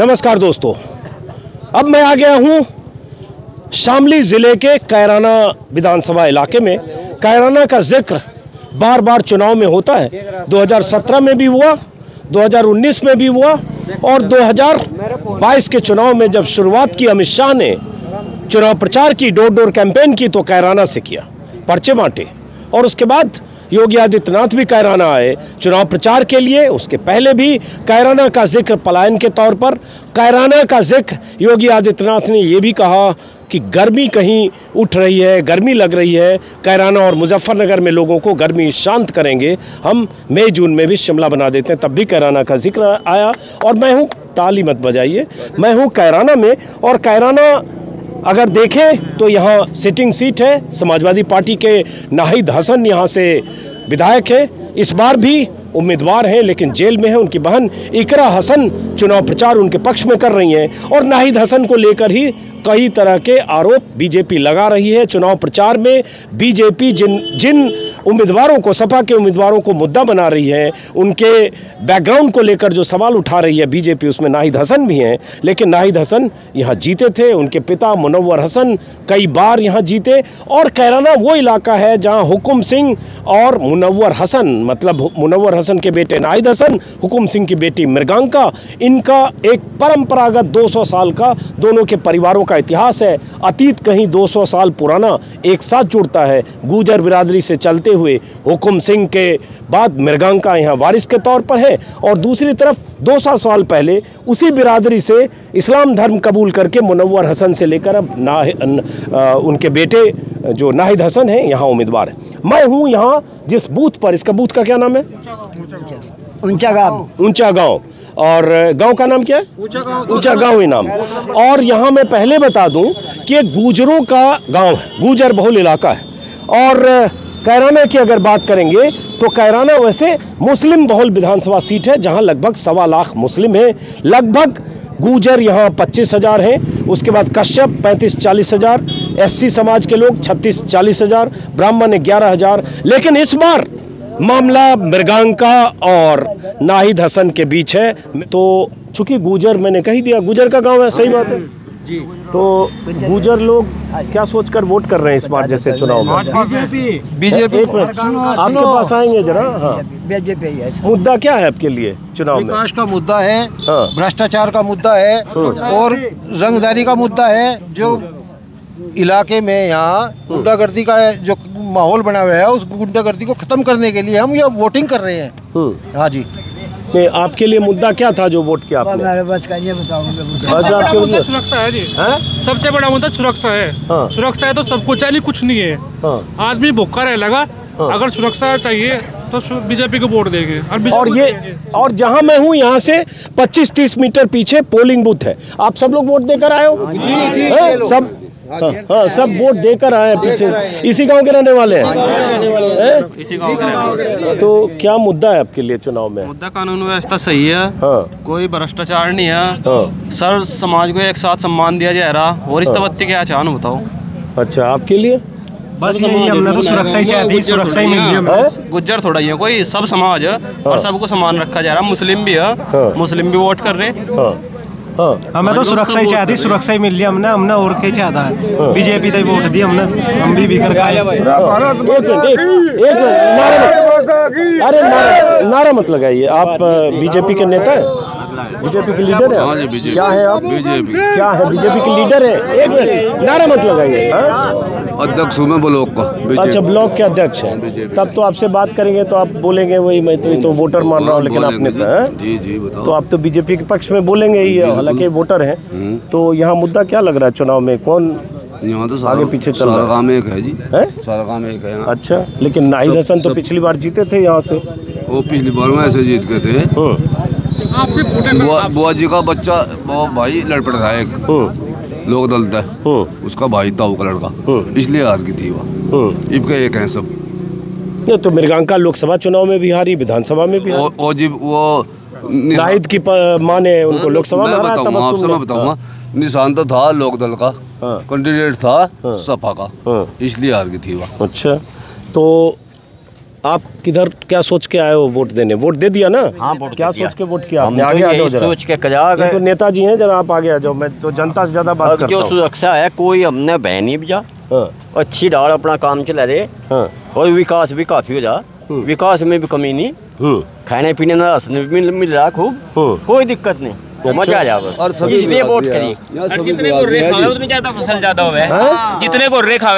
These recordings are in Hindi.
नमस्कार दोस्तों। अब मैं आ गया हूँ शामली ज़िले के कैराना विधानसभा इलाके में। कैराना का ज़िक्र बार बार चुनाव में होता है। 2017 में भी हुआ 2019 में भी हुआ और 2022 के चुनाव में जब शुरुआत की, अमित शाह ने चुनाव प्रचार की डोर डोर कैंपेन की तो कैराना से किया पर्चे बांटे। और उसके बाद योगी आदित्यनाथ भी कैराना आए। चुनाव प्रचार के लिए, उसके पहले भी कैराना का ज़िक्र पलायन के तौर पर। कैराना का ज़िक्र, योगी आदित्यनाथ ने ये भी कहा कि गर्मी कहीं उठ रही है, गर्मी लग रही है। कैराना और मुजफ्फरनगर में लोगों को गर्मी शांत करेंगे। हम मई, जून में भी शिमला बना देते हैं, तब भी कैराना का ज़िक्र आया। और मैं हूँ, ताली मत बजाइए। मैं हूँ कैराना में, और कैराना अगर देखें तो यहाँ सिटिंग सीट है। समाजवादी पार्टी के नाहिद हसन यहाँ से विधायक हैं। इस बार भी उम्मीदवार हैं, लेकिन जेल में है। उनकी बहन इकरा हसन चुनाव प्रचार उनके पक्ष में कर रही हैं। और नाहिद हसन को लेकर ही कई तरह के आरोप बीजेपी लगा रही है। चुनाव प्रचार में बीजेपी जिन जिन उम्मीदवारों को, सपा के उम्मीदवारों को मुद्दा बना रही है। उनके बैकग्राउंड को लेकर जो सवाल उठा रही है, बीजेपी, उसमें नाहिद हसन भी हैं। लेकिन नाहिद हसन यहाँ जीते थे, उनके पिता मुनवर हसन कई बार यहाँ जीते। और कैराना वो इलाका है जहाँ हुकुम सिंह और मुनवर हसन मतलब मुनवर हसन के बेटे नाहिद हसन, हुकुम सिंह की बेटी मृगांका, इनका एक परंपरागत 200 साल का दोनों के परिवारों का इतिहास है। अतीत कहीं 200 साल पुराना एक साथ जुड़ता है। गुजर बिरादरी से चलते हुए हुकुम सिंह के बाद मृगांका यहाँ वारिस के तौर पर है और दूसरी तरफ़ 200 साल पहले उसी बिरादरी से इस्लाम धर्म कबूल करके मुनव्वर हसन से लेकर अब ना आ, उनके बेटे जो नाहिद हसन हैं यहाँ उम्मीदवार है। मैं हूँ यहाँ जिस बूथ पर इसका बूथ का क्या नाम है? ऊँचा गाँव ऊँचा गाँव और गाँव का नाम क्या है? ऊँचा गाँव ऊँचा गाँव ही नाम। और यहाँ मैं पहले बता दूँ कि एक गुजरों का गाँव है। गुजर बहुल इलाका है। और कैराना की अगर बात करेंगे तो कैराना वैसे मुस्लिम बहुल विधानसभा सीट है, जहाँ लगभग सवा लाख मुस्लिम हैं। लगभग गुजर यहाँ पच्चीस हज़ार हैं, उसके बाद कश्यप पैंतीस चालीस हज़ार एस समाज के लोग छत्तीस चालीस हज़ार, ब्राह्मण ग्यारह हज़ार। लेकिन इस बार मामला मृगांका और नाहिद हसन के बीच है। तो चूँकि गुजर मैंने कही दिया, गुजर का गाँव है, सही बात है। जी। तो गुजर लोग क्या सोचकर वोट कर रहे हैं इस बार जैसे चुनाव में? बीजेपी। एक मिनट। आपके पास आएँगे जरा? हाँ। बीजेपी मुद्दा क्या है आपके लिए चुनाव में? विकास का मुद्दा है हाँ। भ्रष्टाचार का मुद्दा है और रंगदारी का मुद्दा है जो इलाके में यहाँ गुंडागर्दी का जो माहौल बना हुआ है उस गुंडागर्दी को खत्म करने के लिए हम यहाँ वोटिंग कर रहे हैं। हम्म। हाँ जी। नहीं आपके लिए मुद्दा क्या था जो वोट किया आपने बस का ये आपके मुद्दा सुरक्षा है जी हैं? सबसे बड़ा मुद्दा सुरक्षा है हाँ। सुरक्षा है तो सब कुछ है नहीं कुछ नहीं है हाँ आदमी भूखा रह लगा हाँ। अगर सुरक्षा चाहिए तो बीजेपी को वोट देंगे और और ये देंगे। और जहाँ मैं हूँ यहाँ से 25-30 मीटर पीछे पोलिंग बूथ है आप सब लोग वोट देकर आए हो हैं? सब हाँ, हाँ सब वोट देकर आए हैं पीछे। इसी गाँव के रहने वाले हैं। हैं? इसी गाँव के रहने वाले। तो क्या मुद्दा है आपके लिए चुनाव में? मुद्दा कानून व्यवस्था सही है। हाँ। कोई भ्रष्टाचार नहीं है। हाँ। सर समाज को एक साथ सम्मान दिया जा रहा और इस तबत्ती क्या चाहन बताओ। अच्छा आपके लिए? बस यही हमने तो सुरक्षा ही चाहती है सुरक्षा ही मिल गुज्जर थोड़ा ही है। कोई सब समाज है और सबको सम्मान रखा जा रहा मुस्लिम भी हाँ। है। मुस्लिम भी वोट कर रहे हाँ। हाँ। हमें तो सुरक्षा ही चाहती सुरक्षा ही मिल रही हमने हमने और क्या चाहता है। बीजेपी तो वोट दी हमने हम भी बिगड़ खाए एक मिनट एक एक मिनट नारा मत अरे नारा मत लगाइए। आप बीजेपी के नेता है? बीजेपी के लीडर है? क्या है आप? बीजेपी। क्या है? बीजेपी के लीडर है? एक मिनट नारा मत लगाइए। हाँ? अध्यक्ष हूँ मैं ब्लॉक का अच्छा ब्लॉक के अध्यक्ष हैं। तब तो आपसे बात करेंगे तो आप बोलेंगे वही मैं तो ये तो वोटर मान रहा हूँ लेकिन आपने तो हैं? जी जी बताओ। तो आप तो बीजेपी के पक्ष में बोलेंगे ही हालाँकि वोटर हैं। तो यहाँ मुद्दा क्या लग रहा है चुनाव में? कौन यहाँ तो आगे पीछे चल रहा है। काम एक है जी। है? सारा काम एक है अच्छा लेकिन नाहिद हसन तो पिछली बार जीते थे यहाँ से। वो पिछली बार में ऐसे जीत गए थे। हम्म, बुआ जी का बच्चा भाई लड़ पड़ा था एक। हम्म, लोक दल था हम्म, उसका भाई था वो का। लड़का हम्म। इसलिए हार की थी वो। हम्म। इब के एक हैं सब। ये तो मृगांका लोकसभा चुनाव में भी हारी विधानसभा में भी हारी। वो वो जी वो नाहिद की प- माँ ने उनको लोकसभा में मैं बताऊँगा आपसे मैं बताऊँगा। निशान तो था लोक दल का। हाँ। कैंडिडेट था सपा का। हाँ। इसलिए हार की थी वो। अच्छा तो आप किधर क्या सोच के आए हो वोट देने? वोट दे दिया ना? हाँ, वोट क्या सोच के वोट किया? हम आपने तो आगे आ जाओ जरा। सोच के कजा ये तो गए नेताजी हैं जरा आप आगे आ जाओ मैं तो जनता से ज़्यादा बात करता जो हूँ। सुरक्षा है कोई हमने बह नहीं जा हाँ। अच्छी डाल अपना काम चला रहे हाँ। और विकास भी काफ़ी हो जा। विकास में भी कमी नहीं। खाने पीने भी मिल मिल रहा खूब। कोई दिक्कत नहीं। मज़ा आ जा बस। और सभी इसलिए वोट करिए। जितने है। खावे उतनी ज़्यादा फ़सल ज़्यादा हुए जितने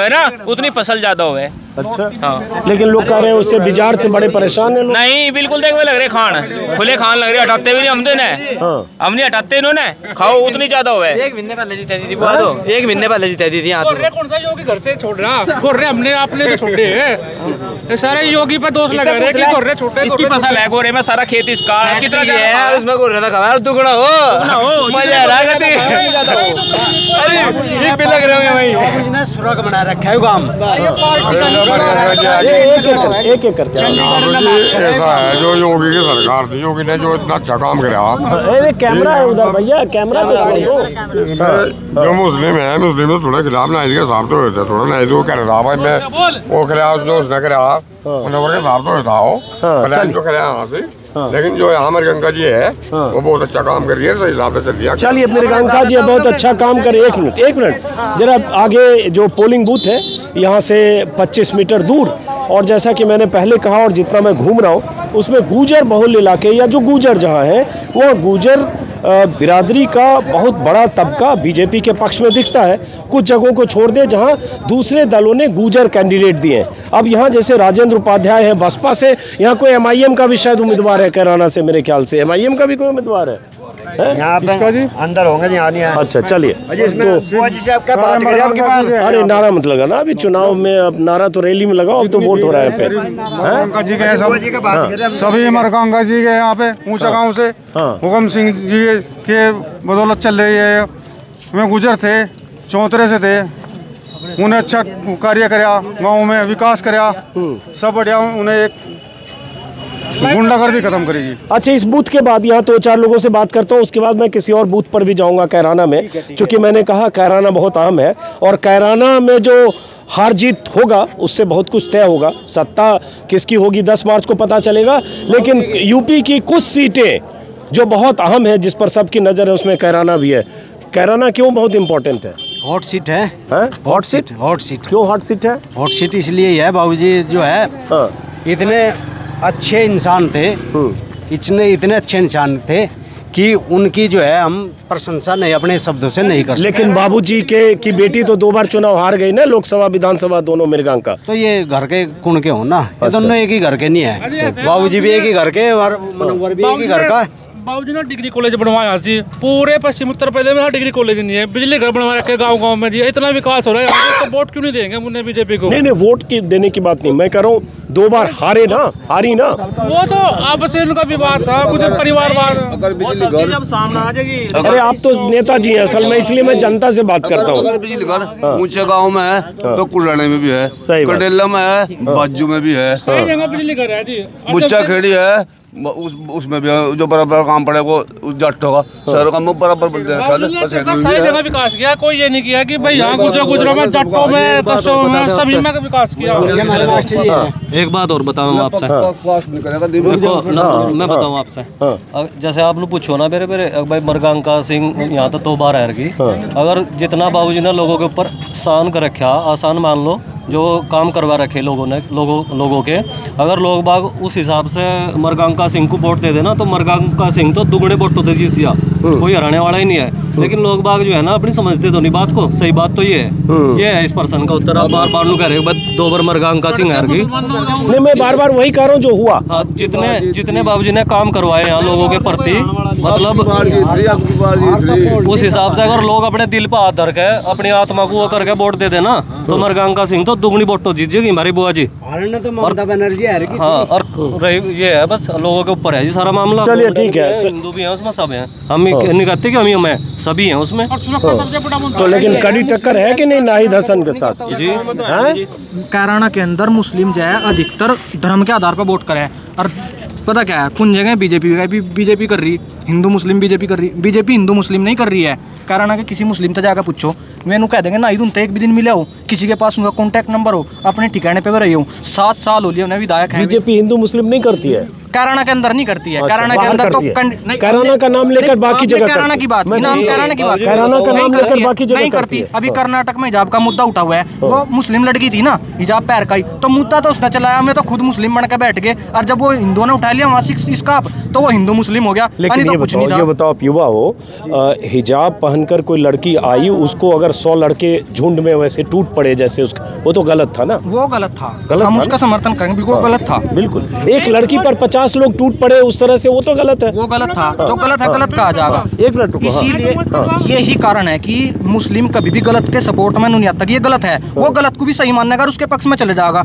ना उतनी फ़सल ज़्यादा हुए अच्छा। हाँ लेकिन लोग कह रहे हैं उससे बिजार से बड़े परेशान हैं नहीं बिल्कुल देख में लग रहे खान। खुले खान लग रहे हटाते भी नहीं हम ने। हाँ। हम नहीं हटाते इन्होंने। खाओ उतनी ज़्यादा हुए एक महीने पहले जीता दी थी बुआ तो। एक महीने पहले जीता दी थी यहाँ कौन सा योगी घर से छोड़ रहा? गोर्रे हमने आपने तो छोड़े हैं। ये सारे योगी पे दोष लगा रहे हैं कि गोर्रे छोटे इसकी फ़सल है गोरे में सारा खेत इसका कितना है यार उसमें गोरे ना खावा दुगना हो। हो, मज़ा आ रहा है अरे ये भी लग रहे होंगे सुरग बना रखा है ये एक एक एकड़ ऐसा है जो योगी की सरकार थी योगी ने जो इतना अच्छा काम कराया अरे कैमरा है उधर भैया कैमरा तो जो मुस्लिम है मुस्लिम तो थोड़े खिलाफ नाइज के साहब तो होते थोड़ा नाइज वो कह रहा था भाई मैं वो कराया उसने उसने करा उन्होंने के साहब तो होता हो हाँ, जो कराया यहाँ से लेकिन जो हमारे हमारी गंगा जी है वो बहुत अच्छा काम कर रही है सही हिसाब से चल रही है। चलिए जी बहुत अच्छा काम कर। एक मिनट एक मिनट। जरा आगे जो पोलिंग बूथ है यहाँ से 25 मीटर दूर और जैसा कि मैंने पहले कहा और जितना मैं घूम रहा हूँ उसमें गुजर बहुल इलाके या जो गुजर जहाँ है वह गुजर बिरादरी का बहुत बड़ा तबका बीजेपी के पक्ष में दिखता है। कुछ जगहों को छोड़ दे जहाँ दूसरे दलों ने गुजर कैंडिडेट दिए हैं। अब यहाँ जैसे राजेंद्र उपाध्याय हैं बसपा से, यहाँ कोई एमआईएम का भी शायद उम्मीदवार है, कैराना से मेरे ख्याल से। एमआईएम का भी कोई उम्मीदवार है? यहाँ पे अंदर होंगे यहाँ नहीं आए अच्छा चलिए। तो क्या बात करें आपके पास। अरे नारा मत लगाना अभी चुनाव में अब नारा तो रैली में लगाओ अब तो वोट हो रहा है फिर। गंगा जी के सब सभी हमारे गंगा जी के यहाँ पे ऊँचा गाँव से। हाँ। हुकम सिंह जी के बदौलत चल रही है। वे गुजर थे चौतरे से थे। उन्हें अच्छा कार्य कराया गाँव में विकास कराया। सब बढ़िया उन्हें एक गुंडागर्दी खत्म करेगी। अच्छा इस बूथ के बाद यहाँ दो तो चार लोगों से बात करता हूँ उसके बाद मैं किसी और बूथ पर भी जाऊँगा कैराना में क्योंकि मैंने कहा कैराना बहुत अहम है और कैराना में जो हार जीत होगा उससे बहुत कुछ तय होगा। सत्ता किसकी होगी दस मार्च को पता चलेगा लेकिन यूपी की कुछ सीटें जो बहुत अहम है जिस पर सबकी नज़र है उसमें कैराना भी है। कैराना क्यों बहुत इंपॉर्टेंट है? हॉट सीट है। हैं? हॉट सीट हॉट सीट क्यों हॉट सीट है? हॉट सीट इसलिए है बाबूजी जो है हाँ। इतने अच्छे इंसान थे। इतने इतने अच्छे इंसान थे कि उनकी जो है हम प्रशंसा नहीं अपने शब्दों से नहीं कर सकते लेकिन बाबूजी के की बेटी तो दो बार चुनाव हार गई ना लोकसभा विधानसभा दोनों मृगांका तो ये घर के कुण के हो ना? ये दोनों एक ही घर के नहीं है। बाबूजी भी एक ही घर के और मनोहर भी एक ही घर का। है बाबूजी ने डिग्री कॉलेज बनवाया जी पूरे पश्चिम उत्तर प्रदेश में हर डिग्री कॉलेज नहीं है। बिजली घर बनवा रखे गाँव गाँव में जी। इतना विकास हो रहा है तो वोट क्यों नहीं देंगे मुन्ने बीजेपी को? नहीं नहीं वोट की देने की बात नहीं। मैं कह रहा हूँ दो बार हारे ना हारी ना। वो तो आपस में उनका विवाद था कुछ परिवारवाद। अगर बिजली घर सामने आ जाएगी। अरे आप तो नेताजी हैं असल में इसलिए मैं जनता से बात करता हूँ। बिजली घर ऊँचे गाँव में है तो कुड़ाने में भी है सही कटेला में है बाजू में भी है। बिजली घर है जी। जब- खेड़ी है उस उसमें भी जो बराबर काम पड़े वो उस जट होगा। शहरों का मुँह बराबर हैं है, सारी जगह विकास किया कोई ये नहीं किया कि भाई यहाँ गुजरा गुजरा में जट्टों में कस्टों में सभी में विकास किया। हैं एक बात और बताऊँ आपसे। देखो मैं बताऊँ आपसे। जैसे आप लोग पूछो ना मेरे मेरे भाई मरगांका सिंह यहाँ तो दो बार है की अगर जितना बाबूजी ने लोगों के ऊपर आसान कर रखा आसान मान लो जो काम करवा रखे लोगों ने लोगों लोगों के। अगर लोग बाग उस हिसाब से मरगांका सिंह को वोट दे देना तो मरगांका सिंह तो दुगड़े वोटों से जीत दिया। कोई हराने वाला ही नहीं है। लेकिन लोग बाग जो है ना अपनी समझते तो नहीं बात को। सही बात तो ये है। ये है इस पर्सन का उत्तर। आप बार बार नु कह रहे हो दो बार मरगांका सिंह हार गई। नहीं मैं बार बार वही कह रहा हूँ जो हुआ। हाँ जितने जितने बाबूजी ने काम करवाए यहाँ लोगों के प्रति मतलब उस हिसाब से अगर लोग अपने दिल पर हाथ धर के अपनी आत्मा को वो करके वोट दे देना तो मरगांका सिंह तो दुगनी वोट तो जीत जाएगी हमारी बुआ जी। तो ममता बनर्जी है हाँ और रही ये है बस लोगों के ऊपर है जी सारा मामला। चलिए, ठीक है। हिंदू भी है उसमें सब है। हम ही। नहीं कहते कि हम ही हम हैं सभी हैं उसमें। सबसे बड़ा मुद्दा तो लेकिन कड़ी टक्कर है कि नहीं नाहिद हसन के साथ? जी। हैं? कैराना के अंदर मुस्लिम जो है अधिकतर धर्म के आधार पर वोट करे। और पता क्या है? कुछ जगह बीजेपी भी बीजेपी कर रही, हिंदू मुस्लिम बीजेपी कर रही, बीजेपी हिंदू मुस्लिम नहीं कर रही है। कारण है कि किसी मुस्लिम से जाकर पूछो मैंने कह देंगे ना इधर तो एक भी दिन मिले हो। किसी के पास उनका कॉन्टैक्ट नंबर हो अपने ठिकाने पे भी रही हो। सात साल हो लिए उन्हें विधायक है। बीजेपी हिंदू मुस्लिम नहीं करती है। कैराना के अंदर नहीं करती है। अच्छा, कैराना के अंदर तो कैराना का नाम लेकर बाकी जगह कैराना की बात है। की ना हम मैं- कैराना की बात कर कैराना का नाम लेकर बाकी जगह नहीं करती अभी कर्नाटक में हिजाब का मुद्दा उठा हुआ है। वो मुस्लिम लड़की थी ना हिजाब पैर का ही। तो मुद्दा तो उसने चलाया। मैं तो खुद मुस्लिम बन के बैठ गए। और जब वो हिंदुओं ने उठा लिया मासिक इसका तो वो हिंदू मुस्लिम हो गया। लेकिन ये तो ये बताओ आप युवा हो हिजाब पहनकर कोई लड़की आई उसको अगर सौ लड़के झुंड में वैसे टूट पड़े जैसे उसका। वो तो गलत था ना? वो गलत था। गलत हम था उसका? समर्थन करेंगे बिल्कुल गलत था। बिल्कुल। एक लड़की पर पचास लोग टूट पड़े उस तरह से वो तो गलत है। वो गलत था। जो गलत है गलत कहा जाएगा। एक मिनट हाँ। इसीलिए हाँ। यही कारण है कि मुस्लिम कभी भी गलत के सपोर्ट में नहीं आता। कि ये गलत है वो गलत को भी सही मानने का उसके पक्ष में चले जाएगा।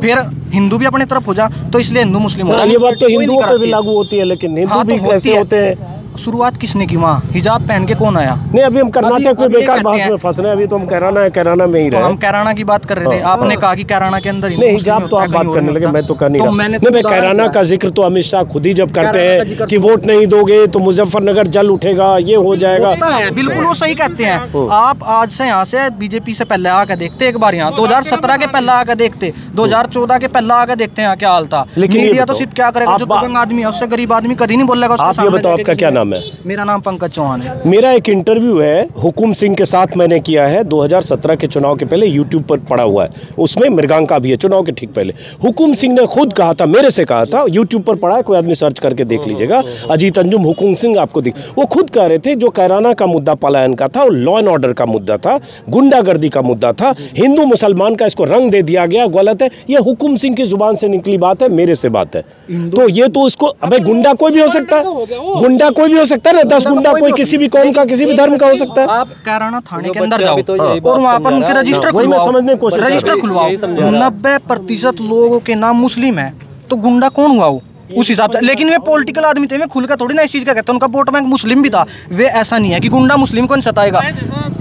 फिर हिंदू भी अपनी तरफ़ हो जा तो इसलिए हिंदू मुस्लिम हो हाँ, है। ये बात तो हिंदुओं पर भी लागू होती है लेकिन हिंदू हाँ, तो भी कैसे होते हैं। शुरुआत किसने की? वहाँ हिजाब पहन के कौन आया? नहीं अभी हम कर्नाटक में बेकार बहस में फंस रहे हैं। अभी तो हम कैराना है कैराना में ही रहे तो हम कैराना की बात कर रहे थे। हाँ, आपने। कहा कि कैराना के अंदर नहीं हिजाब तो आप बात करने लगे मैं तो कर नहीं तो नहीं मैं का ज़िक्र तो अमित शाह खुद ही जब करते हैं कि वोट नहीं दोगे तो मुजफ्फरनगर जल उठेगा ये हो जाएगा। बिल्कुल वो सही कहते हैं। आप आज से यहाँ से बीजेपी से पहले आके देखते एक बार यहाँ। 2017 के पहले आके देखते। 2014 के पहले आके देखते हैं क्या हाल था लेकिन मीडिया तो सिर्फ़ क्या करेगा? जो आदमी है उससे गरीब आदमी कभी नहीं बोलेगा उसके आपका क्या को। नाम है। मेरा नाम पंकज चौहान है। मेरा एक इंटरव्यू है हुकुम सिंह के साथ मैंने किया है 2017 के चुनाव के पहले यूट्यूब पर पड़ा हुआ है। उसमें मृगांका भी है चुनाव के ठीक पहले। हुकुम सिंह ने खुद कहा था मेरे से कहा था यूट्यूब पर पड़ा है कोई आदमी सर्च करके देख लीजिएगा। अजीत अंजुम हुकुम सिंह आपको दिख वो खुद कह रहे थे जो कैराना का मुद्दा पलायन का था वो लॉ एंड ऑर्डर का मुद्दा था गुंडागर्दी का मुद्दा था हिंदू मुसलमान का इसको रंग दे दिया गया गलत है। ये हुकुम सिंह की ज़ुबान से निकली बात है मेरे से बात है। तो ये तो उसको अबे गुंडा कोई भी हो सकता है। गुंडा कोई भी हो सकता है ना दस गुंडा कोई किसी भी कौन का किसी भी धर्म का हो सकता है। आप कैराना थाने के अंदर जाओ भी तो और वहाँ पर उनके रजिस्टर खुलवाओ। समझने की कोशिश कर रहा। रजिस्टर खुलवाओ। हूँ। नब्बे प्रतिशत लोगों के नाम मुस्लिम है तो गुंडा कौन हुआ वो? उस हिसाब से। लेकिन वे पॉलिटिकल आदमी थे मैं खुल कर थोड़ी ना इस चीज़ का कहता उनका वोट बैंक मुस्लिम भी था। वे ऐसा नहीं है कि गुंडा मुस्लिम को नहीं सताएगा।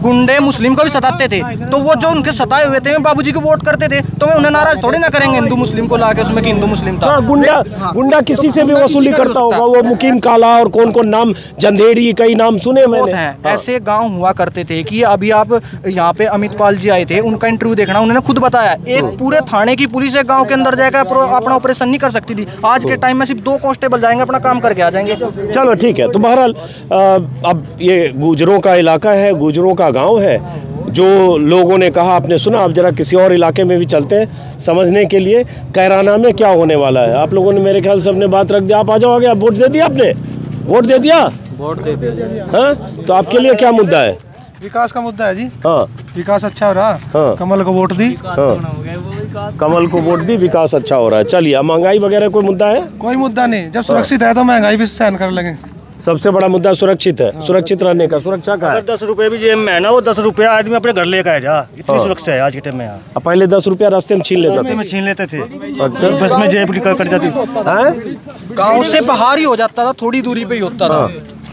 गुंडे मुस्लिम को भी सताते थे। तो वो जो उनके सताए हुए थे मैं बाबूजी को वोट करते थे। तो मैं उन्हें नाराज़ थोड़ी ना करेंगे हिंदू मुस्लिम को लाके उसमें कि हिंदू मुस्लिम था। हाँ गुंडा गुंडा किसी से भी वसूली का करता होगा। वो मुकीम काला और कौन कौन नाम? जंधेड़ी कई नाम सुने मैंने। हैं। हाँ। ऐसे गाँव हुआ करते थे कि अभी आप यहाँ पे अमित पाल जी आए थे उनका इंटरव्यू देखना उन्होंने खुद बताया। एक पूरे थाने की पुलिस एक गाँव के अंदर जाकर अपना अपना ऑपरेशन नहीं कर सकती थी। आज के टाइम में सिर्फ़ दो कांस्टेबल जाएँगे अपना काम करके आ जाएँगे। चलो ठीक है। तो बहरहाल अब ये गुजरों का इलाका है गुजरों का गाँव है जो लोगों ने कहा आपने सुना आप जरा किसी और इलाके में भी चलते हैं समझने के लिए। कैराना में क्या होने वाला है? आप लोगों ने मेरे ख्याल से अपने बात रख दिया। आप आ जाओगे? आप वोट दे दिया आपने? वोट दे दिया? वोट दे दिया हाँ? तो आपके लिए क्या मुद्दा है? विकास का मुद्दा है जी। हाँ। विकास अच्छा हो रहा। हाँ। कमल को वोट दी। हाँ। कमल को वोट दी विकास अच्छा हो रहा है। चलिए अब महँगाई वगैरह कोई मुद्दा है? कोई मुद्दा नहीं। जब सुरक्षित है तो महँगाई भी सहन कर लगे। सबसे बड़ा मुद्दा सुरक्षित है। सुरक्षित रहने का सुरक्षा का दस रुपए भी जेब में है ना वो दस रुपया आदमी अपने घर लेकर जा। इतनी हाँ। सुरक्षा है आज के टाइम में यहाँ। पहले दस रुपया रास्ते में छीन लेता था में छीन लेते थे। अच्छा। बस में जेब निकल कट जाती। गाँव से बाहर ही हो जाता था थोड़ी दूरी पे ही होता था।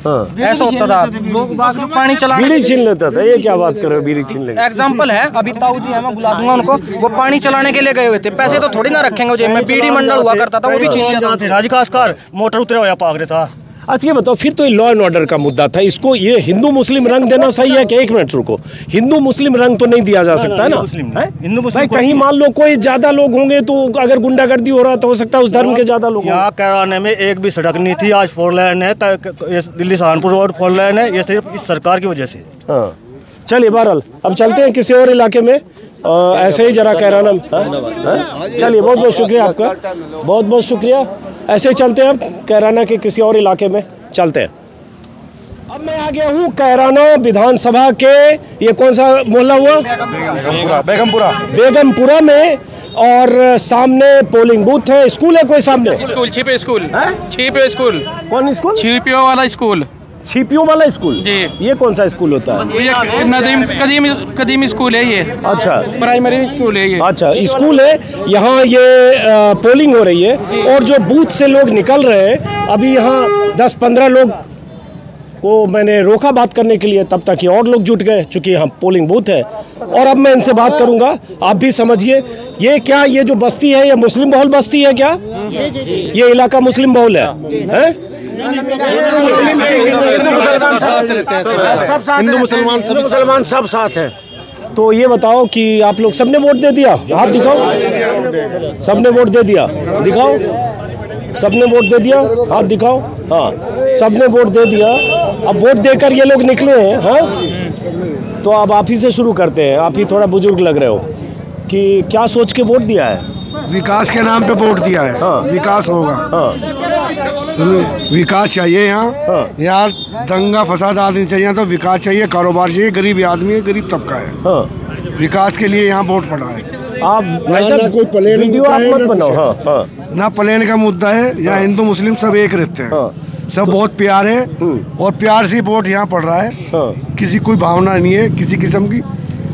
हाँ। ऐसा होता था। लोग बाग जो पानी चला बीड़ी छीन लेता था। ये क्या बात कर रहे हो? बीड़ी छीन लेता। एग्ज़ाम्पल है अभी ताऊ जी है मैं बुला दूँगा उनको। वो पानी चलाने के लिए गए हुए थे। पैसे तो थोड़ी ना रखेंगे जेब में। बीड़ी मंडल हुआ करता था वो भी छीन लेता था। राजकासकार मोटर उतरे हुआ पाग रहे था अच्छा ये बताओ फिर तो ये लॉ एंड ऑर्डर का मुद्दा था। इसको ये हिंदू मुस्लिम रंग देना सही है कि एक मिनट रुको? हिंदू मुस्लिम रंग तो नहीं दिया जा सकता है? ना हिंदू भाई कहीं मान लो कोई ज़्यादा लोग होंगे तो अगर गुंडागर्दी हो रहा तो हो सकता है उस धर्म के ज़्यादा लोग यहाँ कराने में एक भी सड़क नहीं थी आज फोर लाइन है Delhi Saharanpur road four lane है ये सिर्फ़ इस सरकार की वजह से। हाँ। चलिए बहरहाल अब चलते हैं किसी और इलाके में। ऐसे ही जरा कैराना हाँ? हाँ? चलिए बहुत बहुत शुक्रिया आपका। बहुत बहुत शुक्रिया। ऐसे ही चलते हैं अब कैराना के किसी और इलाके में। चलते हैं। अब मैं आ गया हूँ कैराना विधानसभा के ये कौन सा मोहल्ला हुआ? बेगमपुरा। बेगमपुरा। में। और सामने पोलिंग बूथ है। स्कूल है कोई सामने? स्कूल छिपे स्कूल। छिपे स्कूल। कौन स्कूल? छिपियो वाला स्कूल। छिपियों वाला स्कूल? जी। ये कौन सा स्कूल होता है? ये नदीम कदीम कदीम स्कूल है ये। अच्छा। प्राइमरी स्कूल है ये। अच्छा स्कूल है यहाँ ये पोलिंग हो रही है और जो बूथ से लोग निकल रहे हैं अभी यहाँ दस पंद्रह लोग को मैंने रोका बात करने के लिए तब तक ये और लोग जुट गए चूँकि यहाँ पोलिंग बूथ है। और अब मैं इनसे बात करूँगा आप भी समझिए ये क्या ये जो बस्ती है ये मुस्लिम बहुल बस्ती है क्या? ये इलाका मुस्लिम बहुल है, है? हिंदू मुसलमान सब मुसलमान सब साथ हैं। तो ये बताओ कि आप लोग सबने वोट दे दिया? हाथ दिखाओ। सबने वोट दे दिया। दिखाओ। सबने वोट दे दिया। हाथ दिखाओ। हाँ सबने वोट दे दिया। अब वोट देकर ये लोग निकले हैं हाँ? तो अब आप ही से शुरू करते हैं। आप ही थोड़ा बुज़ुर्ग लग रहे हो कि क्या सोच के वोट दिया है? विकास के नाम पे वोट दिया है। हाँ। विकास होगा। सुनो, विकास चाहिए यहाँ। हाँ। यार दंगा फसाद आदमी चाहिए तो विकास चाहिए। कारोबार चाहिए। गरीब आदमी है गरीब तबका है। हाँ। विकास के लिए यहाँ वोट पड़ा है। आप ना, ना कोई प्लेन वीडियो आप है, मत ना बनाओ। हाँ हाँ। ना प्लेन का मुद्दा है यहाँ हिंदू मुस्लिम सब एक रहते हैं। सब बहुत प्यार है और प्यार से वोट यहाँ पड़ रहा है। किसी कोई भावना नहीं है किसी किस्म की।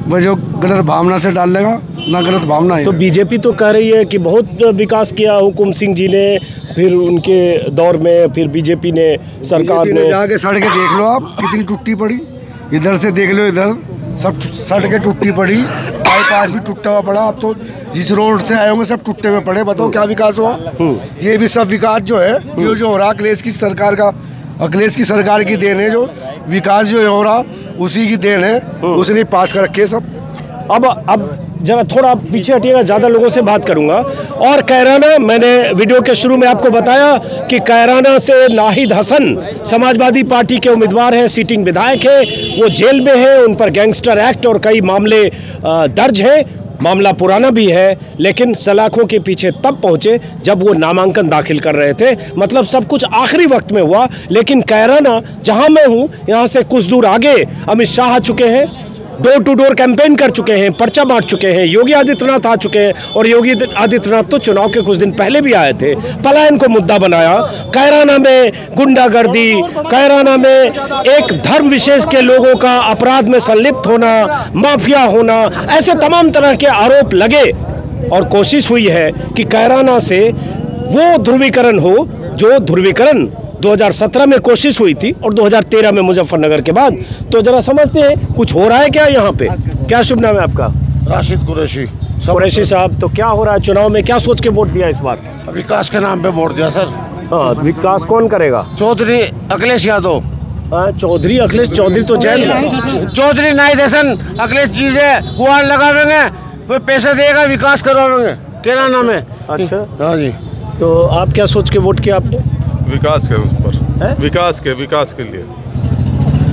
वह जो गलत भावना से डाल लेगा ना गलत भावना है तो बीजेपी तो कह रही है कि बहुत विकास किया हुकुम सिंह जी ने फिर उनके दौर में फिर बीजेपी ने सरकार बीजेपी ने जाके सड़कें देख लो आप कितनी टूटी पड़ी। इधर से देख लो इधर सब सड़कें टूटी पड़ी बाईपास भी टूटा हुआ पड़ा। आप तो जिस रोड से आए होंगे सब टूटे हुए पड़े। बताओ क्या विकास हुआ? ये भी सब विकास जो है ये जो हो रहा अखिलेश की सरकार का अखिलेश की सरकार की देन है जो। विकास जो हो रहा उसी की देन है। उसने पास कर रखे सब। अब अब जरा थोड़ा पीछे हटिएगा ज़्यादा लोगों से बात करूँगा। और कैराना मैंने वीडियो के शुरू में आपको बताया कि कैराना से नाहिद हसन समाजवादी पार्टी के उम्मीदवार हैं सीटिंग विधायक हैं वो जेल में हैं उन पर गैंगस्टर एक्ट और कई मामले दर्ज हैं। मामला पुराना भी है, लेकिन सलाखों के पीछे तब पहुँचे जब वो नामांकन दाखिल कर रहे थे। मतलब सब कुछ आखिरी वक्त में हुआ, लेकिन कैराना, जहाँ मैं हूँ, यहाँ से कुछ दूर आगे। अमित शाह आ चुके हैं। डोर टू डोर कैंपेन कर चुके हैं, पर्चा बांट चुके हैं, योगी आदित्यनाथ आ चुके हैं और योगी आदित्यनाथ तो चुनाव के कुछ दिन पहले भी आए थे। पलायन को मुद्दा बनाया। कैराना में गुंडागर्दी, कैराना में एक धर्म विशेष के लोगों का अपराध में संलिप्त होना, माफिया होना, ऐसे तमाम तरह के आरोप लगे और कोशिश हुई है कि कैराना से वो ध्रुवीकरण हो, जो ध्रुवीकरण 2017 में कोशिश हुई थी और 2013 में मुजफ्फरनगर के बाद। तो जरा समझते हैं कुछ हो रहा है क्या यहाँ पे? क्या शुभ नाम है आपका? राशिद कुरैशी। कुरैशी साहब तो क्या हो रहा है चुनाव में? क्या सोच के वोट दिया इस बार? विकास के नाम पे वोट दिया सर। हाँ विकास कौन करेगा? चौधरी अखिलेश यादव। हाँ, चौधरी अखिलेश चौधरी तो में। चौधरी नाइद हसन अखिलेश जी से गुहार लगावेंगे फिर पैसे देगा विकास करवाएँगे केना नाम है? अच्छा। हाँ जी। तो आप क्या सोच के वोट किया आपने? विकास के ऊपर विकास के विकास के लिए।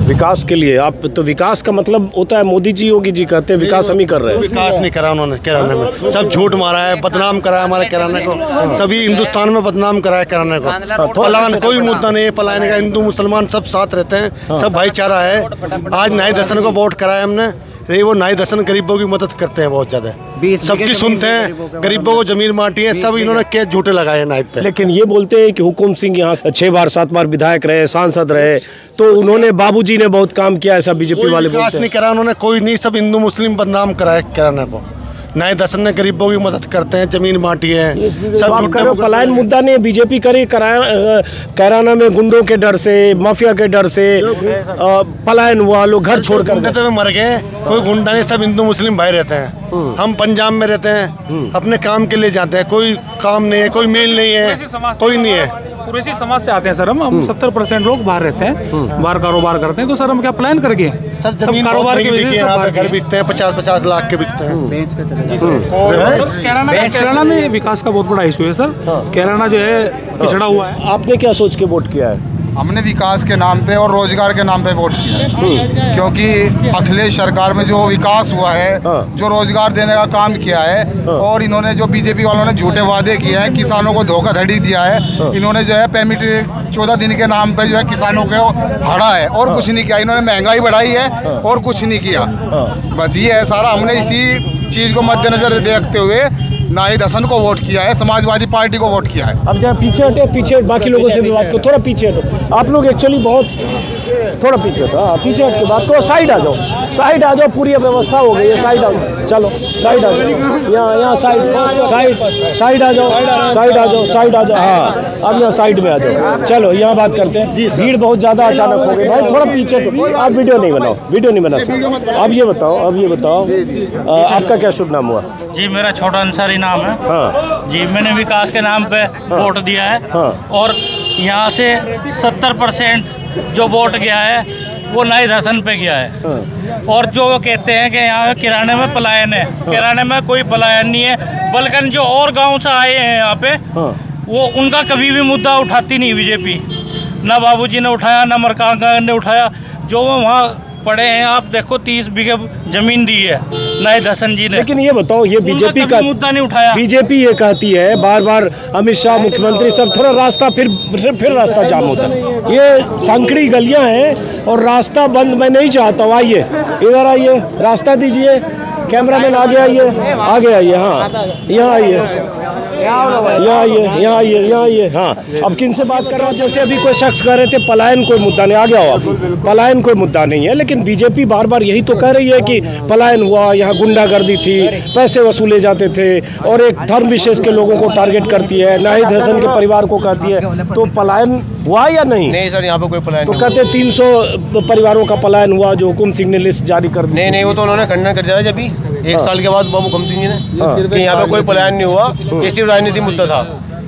विकास के लिए? आप तो विकास का मतलब होता है मोदी जी योगी जी कहते हैं विकास हम ही कर रहे हैं। विकास नहीं करा उन्होंने किराने में। सब झूठ मारा है बदनाम करा है हमारे किराने को। सभी हिंदुस्तान में बदनाम करा है किराने को। पलायन कोई मुद्दा नहीं है पलायन का। हिंदू मुसलमान सब साथ रहते हैं सब भाईचारा है। आज नाई दर्शन को वोट कराया हमने। नहीं वो नाई दर्शन गरीबों की मदद करते हैं बहुत ज़्यादा। सबकी सुनते हैं गरीबों को ज़मीन बांटी है सब इन्होंने केस झूठे लगाए हैं नाई पे। लेकिन ये बोलते हैं कि हुकुम सिंह यहाँ छह बार सात बार विधायक रहे सांसद रहे तो उन्होंने बाबूजी ने बहुत काम किया ऐसा बीजेपी वाले विकास नहीं करा उन्होंने कोई नहीं सब हिंदू मुस्लिम बदनाम कराया है किराने को। नए दर्शन ने गरीबों की मदद करते हैं ज़मीन बांटी है। सब करो झूठे पलायन मुद्दा नहीं बीजेपी करी कराना कैराना में गुंडों के डर से माफिया के डर से पलायन हुआ लोग घर छोड़कर तो मर गए कोई गुंडा नहीं सब हिंदू मुस्लिम भाई रहते हैं। हम पंजाब में रहते हैं अपने काम के लिए जाते हैं कोई काम नहीं है कोई मेल नहीं है कोई नहीं है। कुरैशी समाज से आते हैं सर हम हम सत्तर परसेंट लोग बाहर रहते हैं बाहर कारोबार करते हैं तो सर हम क्या प्लान करके सब कारोबार के वजह है, घर बिकते हैं पचास पचास लाख के बिकते हैं। सर। कैराना का कैराना में विकास का बहुत बड़ा इशू है सर। कैराना जो है। पिछड़ा हुआ है। आपने क्या सोच के वोट किया है? हमने विकास के नाम पे और रोज़गार के नाम पे वोट किया। क्योंकि अखिलेश सरकार में जो विकास हुआ है जो रोज़गार देने का काम किया है और इन्होंने जो बीजेपी वालों ने झूठे वादे किए हैं किसानों को धोखाधड़ी दिया है इन्होंने जो है पेमिट चौदह दिन के नाम पे जो है किसानों को हड़ा है और कुछ नहीं किया। इन्होंने महँगाई बढ़ाई है और कुछ नहीं किया। बस ये है सारा। हमने इसी चीज़ को मद्देनजर देखते हुए नाहिद हसन को वोट किया है समाजवादी पार्टी को वोट किया है। अब जहाँ पीछे हटे पीछे बाकी लोगों से भी बात करो थोड़ा पीछे हटो। आप लोग एक्चुअली बहुत थोड़ा पीछे हटो हाँ पीछे हट के बात करो साइड आ जाओ साइड आ जाओ पूरी व्यवस्था हो गई है साइड आ जाओ चलो साइड आ जाओ यहाँ यहाँ साइड साइड साइड आ जाओ साइड आ जाओ साइड आ जाओ हाँ अब यहाँ साइड में आ जाओ चलो यहाँ बात करते हैं भीड़ बहुत ज़्यादा अचानक हो गई भाई थोड़ा पीछे हटो आप वीडियो नहीं बनाओ वीडियो नहीं बना सकते अब ये बताओ अब ये बताओ आपका क्या शुभ नाम हुआ? जी मेरा छोटा अंसारी नाम है। हाँ। जी मैंने विकास के नाम पे वोट दिया है हाँ। और यहाँ से सत्तर परसेंट जो वोट गया है वो नाहिद हसन पे गया है। और जो वो कहते हैं कि यहाँ किराने में पलायन है किराने में कोई पलायन नहीं है बल्कि जो और गाँव से आए हैं यहाँ पे वो उनका कभी भी मुद्दा उठाती नहीं बीजेपी। ना बाबूजी ने उठाया ना मरकांगा ने उठाया जो वो वहाँ पड़े हैं आप देखो तीस बीघे ज़मीन दी है नाहिद हसन जी ने। लेकिन ये बताओ ये बीजेपी का मुद्दा नहीं उठाया। बीजेपी ये कहती है बार बार अमित शाह मुख्यमंत्री सब थोड़ा रास्ता फिर फिर, रास्ता जाम होता है। ये संकड़ी गलियाँ हैं और रास्ता बंद मैं नहीं चाहता हूँ आइए। इधर आइए रास्ता दीजिए। कैमरामैन आगे आइए। आगे आइए हाँ। यहाँ आइए। यहाँ आइए यहाँ आइए यहाँ आइए। हाँ अब किन से बात कर रहा हूँ? जैसे अभी कोई शख्स कह रहे थे पलायन कोई मुद्दा नहीं आ गया हो आप। पलायन कोई मुद्दा नहीं है लेकिन बीजेपी बार बार यही तो कह रही है कि पलायन हुआ यहाँ गुंडागर्दी थी पैसे वसूले जाते थे और एक धर्म विशेष के लोगों को टारगेट करती है नाहिद हसन के परिवार को कहती है। तो पलायन हुआ या नहीं? नहीं सर यहाँ पे कोई पलायन तो कहते तीन सौ परिवारों का पलायन हुआ जो हुकुम सिंह ने लिस्ट जारी कर दी। नहीं नहीं वो तो उन्होंने खंडन कर दिया जब एक हाँ। साल के बाद बाबू गमसिंह जी हाँ। ने कि यहाँ पे कोई पलायन नहीं हुआ ये सिर्फ़ राजनीति मुद्दा था।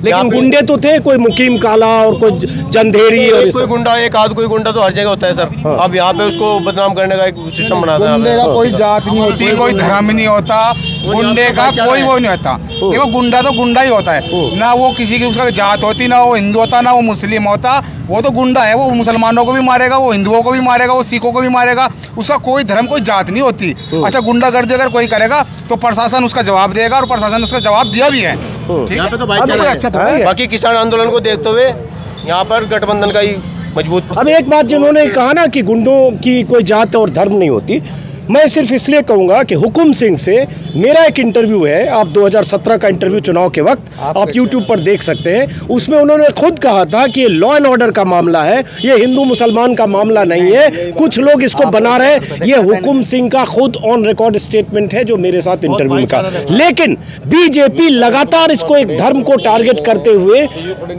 लेकिन गुंडे तो थे कोई मुकीम काला और कोई जंधेरी और एक कोई गुंडा एक आध कोई गुंडा तो हर जगह होता है सर। अब यहाँ पे उसको बदनाम करने का एक सिस्टम बना था गुंडे का कोई जात नहीं होती। कोई धर्म नहीं होता। गुंडे का कोई वो नहीं होता। देखो गुंडा तो गुंडा ही होता है। ना वो किसी की उसका जात होती ना वो हिंदू होता ना वो मुस्लिम होता। वो तो गुंडा है वो मुसलमानों को भी मारेगा वो हिंदुओं को भी मारेगा वो सिखों को भी मारेगा उसका कोई धर्म कोई जात नहीं होती। अच्छा गुंडागर्दी अगर कोई करेगा तो प्रशासन उसका जवाब देगा और प्रशासन ने उसका जवाब दिया भी है। ठीक यहाँ पे तो है। अच्छा ही। बाकी किसान आंदोलन को देखते हुए यहाँ पर गठबंधन का ही मज़बूत अब एक बात जिन्होंने कहा ना कि गुंडों की कोई जात और धर्म नहीं होती मैं सिर्फ़ इसलिए कहूँगा कि हुकुम सिंह से मेरा एक इंटरव्यू है। आप 2017 का इंटरव्यू चुनाव के वक्त आप यूट्यूब पर देख सकते हैं। उसमें उन्होंने खुद कहा था कि ये लॉ एंड ऑर्डर का मामला है ये हिंदू मुसलमान का मामला नहीं है। कुछ लोग इसको बना रहे हैं। ये हुकुम सिंह का खुद ऑन रिकॉर्ड स्टेटमेंट है जो मेरे साथ इंटरव्यू का। लेकिन बीजेपी लगातार इसको एक धर्म को टारगेट करते हुए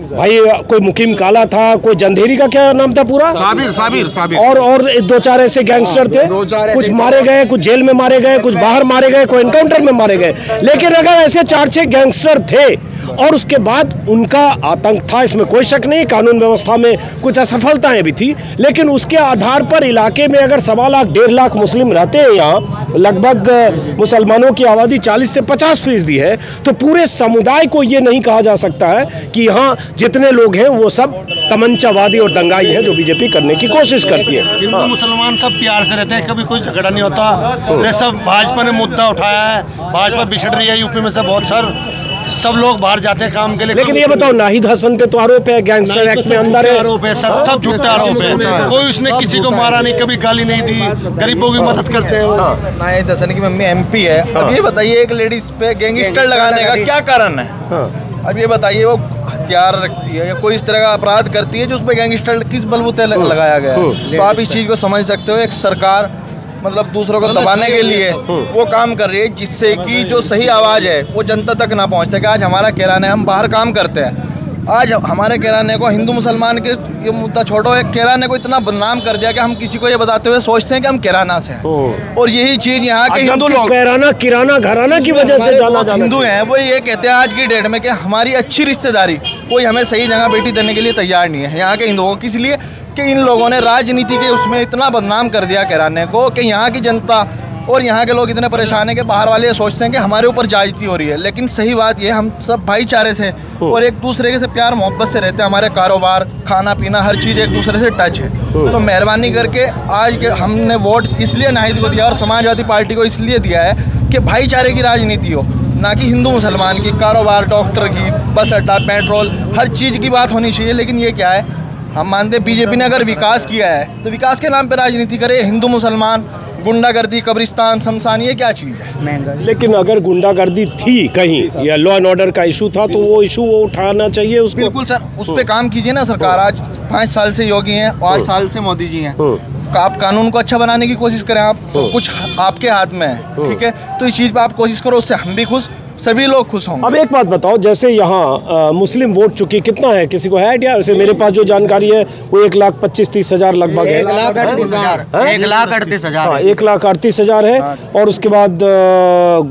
भाई कोई मुकीम काला था कोई जंधेरी का क्या नाम था पूरा? साबिर साबिर साबिर। और और दो चार ऐसे गैंगस्टर थे कुछ मारे गए, कुछ जेल में मारे गए, कुछ बाहर मारे गए, कोई एनकाउंटर में मारे गए। लेकिन अगर ऐसे चार छह गैंगस्टर थे और उसके बाद उनका आतंक था इसमें कोई शक नहीं कानून व्यवस्था में कुछ असफलताएँ भी थी लेकिन उसके आधार पर इलाके में अगर सवा लाख डेढ़ लाख मुस्लिम रहते हैं यहाँ लगभग मुसलमानों की आबादी 40 से 50 फ़ीसदी है तो पूरे समुदाय को ये नहीं कहा जा सकता है कि यहाँ जितने लोग हैं वो सब तमंचावादी और दंगाई हैं जो बीजेपी करने की कोशिश करती है। हिंदू मुसलमान सब प्यार से रहते हैं कभी कोई झगड़ा नहीं होता। ये सब भाजपा ने मुद्दा उठाया है भाजपा बिछड़ रही है यूपी में से बहुत सर। सब लोग बाहर जाते हैं काम के लिए। लेकिन ये बताओ नाहिद हसन पे तो आरोप है गैंगस्टर एक्ट में अंदर है? आरोप है सर सब झूठे आरोप है। कोई उसने किसी को मारा नहीं कभी गाली नहीं दी गरीबों की मदद करते हैं नाहिद हसन की मम्मी एमपी है। अब ये बताइए एक लेडीज़ पे गैंगस्टर लगाने का क्या कारण है? अब ये बताइए वो हथियार रखती है या कोई इस तरह का अपराध करती है जो उस पर गैंगस्टर किस बलबूते लगाया गया है। तो आप इस चीज़ को समझ सकते हो एक सरकार मतलब दूसरों को दबाने के लिए वो काम कर रही है जिससे कि जो सही आवाज़ है वो जनता तक ना पहुँच सके। आज हमारा किराना है हम बाहर काम करते हैं। आज हमारे किराने को हिंदू मुसलमान के ये मुद्दा छोड़ो एक किराने को इतना बदनाम कर दिया कि हम किसी को ये बताते हुए सोचते हैं कि हम किराना से हैं। और यही चीज़ यहाँ के हिंदू लोग किराना किराना घराना की वजह से हमारे जाना हिंदू हैं वो ये कहते हैं आज की डेट में कि हमारी अच्छी रिश्तेदारी कोई हमें सही जगह बेटी देने के लिए तैयार नहीं है। यहाँ के हिंदुओं को इसलिए कि इन लोगों ने राजनीति के उसमें इतना बदनाम कर दिया किराने को कि यहाँ की जनता और यहाँ के लोग इतने परेशान हैं कि बाहर वाले ये सोचते हैं कि हमारे ऊपर जायती हो रही है। लेकिन सही बात ये हम सब भाईचारे से और एक दूसरे के से प्यार मोहब्बत से रहते हैं। हमारे कारोबार खाना पीना हर चीज़ एक दूसरे से टच है। तो मेहरबानी करके आज के हमने वोट इसलिए नाहिद को दिया और समाजवादी पार्टी को इसलिए दिया है कि भाईचारे की राजनीति हो ना कि हिंदू मुसलमान की कारोबार डॉक्टर की बस अड्डा पेट्रोल हर चीज़ की बात होनी चाहिए। लेकिन ये क्या है? हम मानते हैं बीजेपी ने अगर विकास किया है तो विकास के नाम पर राजनीति करे हिंदू मुसलमान गुंडागर्दी कब्रिस्तान शमशान ये क्या चीज़ है? लेकिन अगर गुंडागर्दी थी कहीं या लॉ एंड ऑर्डर का इशू था तो वो इशू वो उठाना चाहिए उसको। बिल्कुल सर उस पर काम कीजिए ना सरकार आज पाँच साल से योगी हैं और आठ साल से मोदी जी हैं। आप कानून को अच्छा बनाने की कोशिश करें आप सब कुछ आपके हाथ में है ठीक है? तो इस चीज़ पर आप कोशिश करो उससे हम भी खुश सभी लोग खुश होंगे। अब एक बात बताओ जैसे यहाँ मुस्लिम वोट चुकी कितना है? किसी को है आइडिया वैसे मेरे पास जो जानकारी है वो एक लाख पच्चीस तीस हज़ार लगभग है। एक लाख अड़तीस हज़ार। एक लाख अड़तीस हज़ार हाँ, एक लाख अड़तीस हज़ार है। और उसके बाद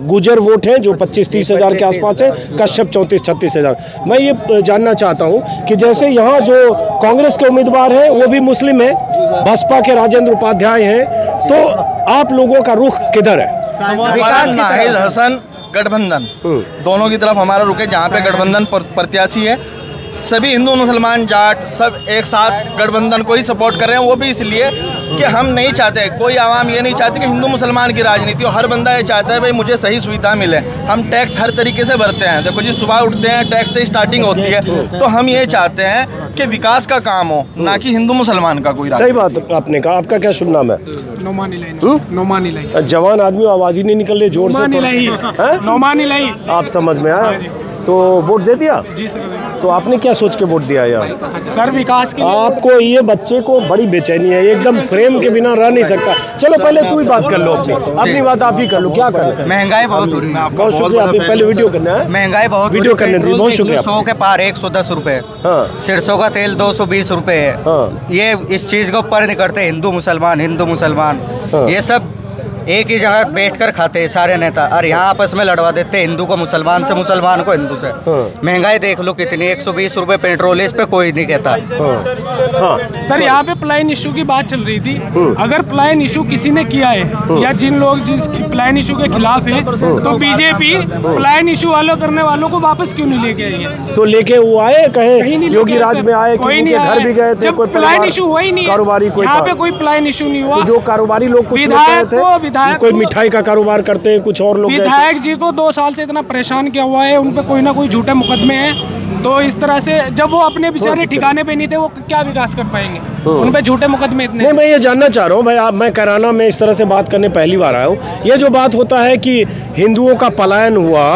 गुजर वोट है जो पच्चीस तीस हज़ार के आसपास है कश्यप चौंतीस छत्तीस हज़ार। मैं ये जानना चाहता हूँ कि जैसे यहाँ जो कांग्रेस के उम्मीदवार हैं वो भी मुस्लिम है बसपा के राजेंद्र उपाध्याय हैं तो आप लोगों का रुख किधर है? नाहिद हसन गठबंधन। दोनों की तरफ़ हमारा रुके जहाँ पे गठबंधन प्रत्याशी है। सभी हिंदू मुसलमान जाट सब एक साथ गठबंधन को ही सपोर्ट कर रहे हैं। वो भी इसलिए कि हम नहीं चाहते कोई आवाम ये नहीं चाहती कि हिंदू मुसलमान की राजनीति हो। हर बंदा ये चाहता है भाई मुझे सही सुविधा मिले। हम टैक्स हर तरीके से भरते हैं। देखो जी सुबह उठते हैं टैक्स से स्टार्टिंग होती है। तो हम ये चाहते हैं कि विकास का काम हो ना कि हिंदू मुसलमान का कोई सही बात आपने कहा। आपका क्या शुभ नाम है? नोमान हम्म? जवान आदमी आवाज़ ही नहीं निकल रही ज़ोर से नोमान आप समझ में आया तो वोट दे दिया? जी सर तो आपने क्या सोच के वोट दिया यार? सर विकास के लिए आपको ये बच्चे को बड़ी बेचैनी है एकदम फ्रेम के बिना रह नहीं सकता। चलो पहले तू ही बात कर लो अपनी। अपनी बात आप ही कर लो क्या कर महँगाई बहुत हो रही है। बहुत शुक्रिया आपने पहले वीडियो करना है। महँगाई बहुत वीडियो करने दी बहुत शुक्रिया। सौ के पार एक सौ दस रूपए। सरसों का तेल दो सौ बीस रूपए है। ये इस चीज़ को ऊपर नहीं करते हिंदू मुसलमान हिंदू मुसलमान। ये सब एक ही जगह बैठकर खाते हैं सारे नेता। और यहाँ आपस में लड़वा देते हैं। हिंदू को मुसलमान से मुसलमान को हिंदू से। महँगाई देख लो कितनी एक सौ बीस रुपए पेट्रोल इस पे कोई नहीं कहता। सर यहाँ पे प्लाइन इशू की बात चल रही थी। अगर प्लाइन इशू किसी ने किया है या जिन लोग जिस प्लाइन इशू के खिलाफ है तो बीजेपी प्लाइन इशू वालों करने वालों को वापस क्यों नहीं लेके आई है? तो लेके वो आए कहे नहीं योगी राज में आए कोई नहीं घर भी गए थे कोई प्लान इशू हुआ ही नहीं कारोबारी कोई यहाँ पे कोई प्लान इशू नहीं हुआ। तो जो कारोबारी लोग विधायक को विधायक कोई को- मिठाई का कारोबार करते हैं कुछ और लोग विधायक जी को दो साल से इतना परेशान किया हुआ है उन पे कोई ना कोई झूठे मुकदमे हैं। तो इस तरह से जब वो अपने बेचारे ठिकाने पे नहीं थे वो क्या विकास कर पाएँगे? उन पे झूठे मुकदमे इतने नहीं मैं ये जानना चाह रहा हूँ भाई आप मैं कराना में इस तरह से बात करने पहली बार आया हूँ। ये जो बात होता है कि हिंदुओं का पलायन हुआ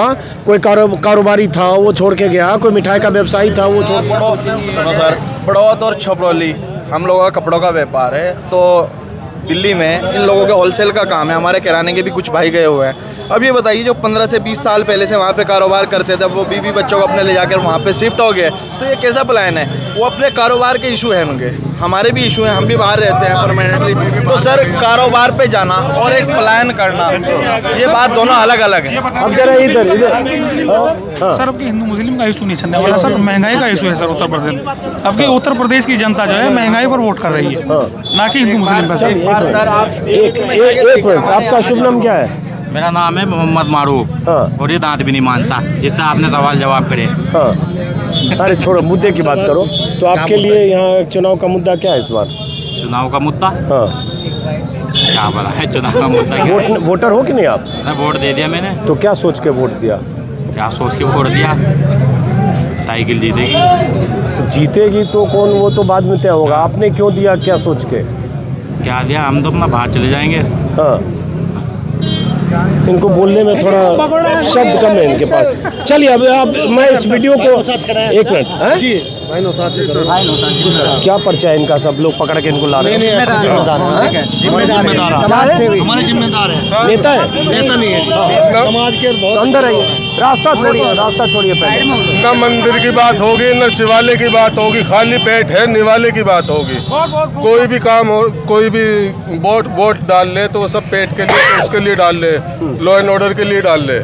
कोई कारो, कारोबारी था वो छोड़ के गया कोई मिठाई का व्यवसायी था वो छोड़ सर बड़ौत और छपरौली हम लोगों का कपड़ों का व्यापार है तो दिल्ली में इन लोगों के होलसेल का काम है हमारे किराने के भी कुछ भाई गए हुए हैं। अब ये बताइए जो 15 से 20 साल पहले से वहाँ पे कारोबार करते थे वो बीवी बच्चों को अपने ले जाकर वहाँ पे शिफ्ट हो गए तो ये कैसा प्लान है? वो अपने कारोबार के इशू है उनके हमारे भी इशू हैं हम भी बाहर रहते हैं परमानेंटली तो सर कारोबार पे जाना और एक प्लान करना ये बात दोनों अलग अलग है। अब जरा इधर इधर। हाँ। सर आपकी हिंदू मुस्लिम का इशू नहीं चलने वाला सर महँगाई का इशू है सर उत्तर प्रदेश आपकी उत्तर प्रदेश की जनता जो है महँगाई पर वोट कर रही है ना कि हिंदू मुस्लिम पर सर। एक एक एक मिनट आपका शुभ नाम क्या है? मेरा नाम है मोहम्मद मारूफ और ये दांत भी नहीं मानता जिससे आपने सवाल जवाब करे। अरे छोड़ो मुद्दे की बात करो। तो आपके लिए यहाँ चुनाव का मुद्दा क्या है इस बार? चुनाव का मुद्दा? हाँ। क्या पता है चुनाव का मुद्दा क्या वोट वोटर हो कि नहीं आप? मैं वोट दे दिया मैंने। तो क्या सोच के वोट दिया? क्या सोच के वोट दिया? साइकिल जीतेगी। जीतेगी तो कौन? वो तो बाद में तय होगा। आपने क्यों दिया? क्या सोच के? क्या दिया? हम तो अपना बाहर चले जाएँगे। हाँ। इनको बोलने में थोड़ा शब्द कम है इनके पास। चलिए अब अब मैं इस वीडियो को एक मिनट क्या पर्चा है इनका? सब लोग पकड़ के इनको ला रहे हैं। हैं? जिम्मेदार है? समाज सेवी। हमारे जिम्मेदार हैं। नेता है? नेता नहीं है। समाज के बहुत अंदर आइए। रास्ता छोड़िए रास्ता छोड़िए पहले। न मंदिर की बात होगी न शिवालय की बात होगी खाली पेट है निवाले की बात होगी। कोई भी काम हो कोई भी वोट वोट डाल ले तो वो सब पेट के लिए उसके लिए डाल ले लॉ एंड ऑर्डर के लिए डाल ले।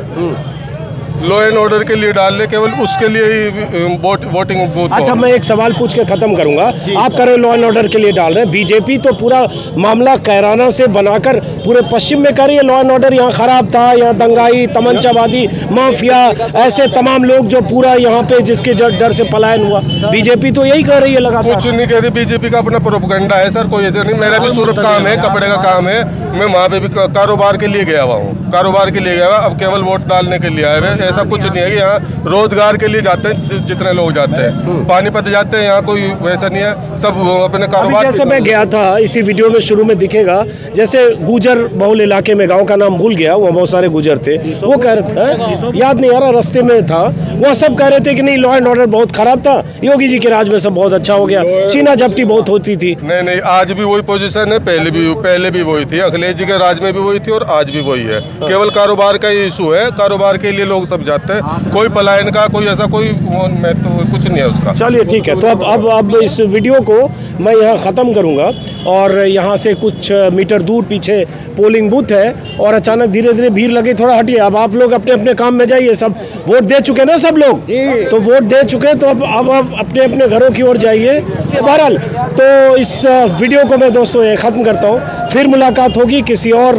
लॉ एंड ऑर्डर के लिए डाल ले केवल उसके लिए ही वोट वोटिंग बूथ अच्छा मैं एक सवाल पूछ के खत्म करूँगा। आप कर रहे लॉ एंड ऑर्डर के लिए डाल रहे हैं। बीजेपी तो पूरा मामला कैराना से बनाकर पूरे पश्चिम में कर रही है। लॉ एंड ऑर्डर यहाँ खराब था यहाँ दंगाई तमंचावादी माफिया ऐसे तमाम लोग जो पूरा यहाँ पे जिसके जड़ डर से पलायन हुआ। बीजेपी तो यही कह रही है लगातार। कुछ नहीं कह रही बीजेपी का अपना प्रोपगंडा है सर कोई ऐसा नहीं। मेरा भी सूरत काम है कपड़े का काम है। मैं वहाँ पे भी कारोबार के लिए गया हुआ हूँ। कारोबार के लिए गया हुआ अब केवल वोट डालने के लिए आए हुए ऐसा कुछ नहीं है कि यहाँ रोज़गार के लिए जाते हैं जितने लोग जाते हैं। पानीपत जाते हैं यहाँ कोई वैसा नहीं है। सब अपने कारोबार जैसे मैं गया था इसी वीडियो में शुरू में दिखेगा जैसे गुजर बहुल इलाके में गाँव का नाम भूल गया वहाँ बहुत सारे गुजर थे। वो कह रहे थे याद नहीं आ रहा रास्ते में था। वहाँ सब कह रहे थे कि नहीं लॉ एंड ऑर्डर बहुत खराब था। योगी जी के राज में सब बहुत अच्छा हो गया। चीना झपटी बहुत होती थी। नहीं नहीं आज भी वही पोजीशन है पहले भी पहले भी वही थी। अखिलेश जी के राज में भी वही थी और आज भी वही है। केवल कारोबार का ही इशू है। कारोबार के लिए लोग सब सब जाते हैं। कोई पलायन का कोई ऐसा कोई महत्व कुछ नहीं है उसका। चलिए ठीक है। तो अब अब अब इस वीडियो को मैं यहाँ ख़त्म करूँगा और यहाँ से कुछ मीटर दूर पीछे पोलिंग बूथ है और अचानक धीरे धीरे भीड़ लगी थोड़ा हटिए। अब आप लोग अपने अपने काम में जाइए सब वोट दे चुके ना सब लोग? तो वोट दे चुके तो अब अब अब अपने अपने घरों की ओर जाइए। बहरहाल तो इस वीडियो को मैं दोस्तों ये ख़त्म करता हूँ। फिर मुलाकात होगी किसी और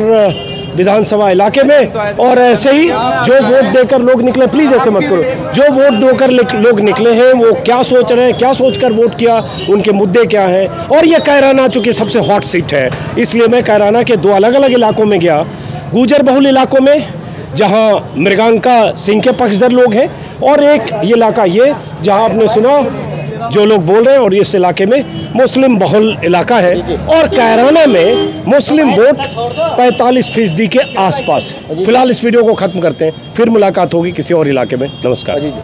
विधानसभा इलाके में और ऐसे ही जो वोट देकर लोग निकले प्लीज़ ऐसे मत करो। जो वोट देकर लोग निकले हैं, वो क्या सोच रहे हैं, क्या सोचकर वोट किया, उनके मुद्दे क्या हैं? और ये कैराना चूँकि सबसे हॉट सीट है, इसलिए मैं कैराना के दो अलग अलग इलाकों में गया। गुजर बहुल इलाकों में, जहाँ मृगांका सिंह के पक्षधर लोग हैं, और एक ये इलाका ये, जहाँ आपने सुना जो लोग बोल रहे हैं और इस इलाके में मुस्लिम बहुल इलाका है और कैराना में मुस्लिम वोट 45 फ़ीसदी के आसपास। फ़िलहाल इस वीडियो को खत्म करते हैं। फिर मुलाकात होगी किसी और इलाके में। नमस्कार।